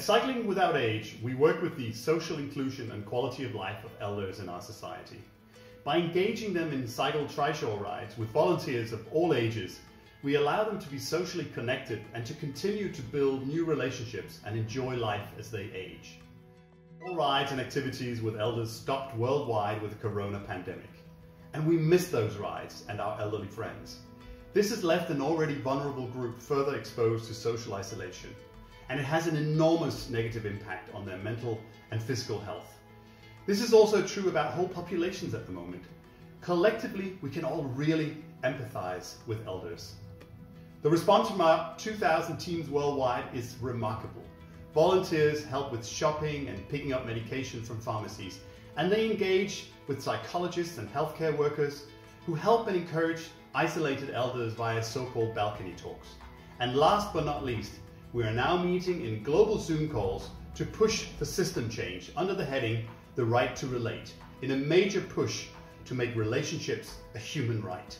Cycling Without Age, we work with the social inclusion and quality of life of elders in our society. By engaging them in cycle trishaw rides with volunteers of all ages, we allow them to be socially connected and to continue to build new relationships and enjoy life as they age. All rides and activities with elders stopped worldwide with the corona pandemic. And we miss those rides and our elderly friends. This has left an already vulnerable group further exposed to social isolation. And it has an enormous negative impact on their mental and physical health. This is also true about whole populations at the moment. Collectively, we can all really empathize with elders. The response from our 2,000 teams worldwide is remarkable. Volunteers help with shopping and picking up medication from pharmacies, and they engage with psychologists and healthcare workers who help and encourage isolated elders via so-called balcony talks. And last but not least, we are now meeting in global Zoom calls to push for system change under the heading The Right to Relate, in a major push to make relationships a human right.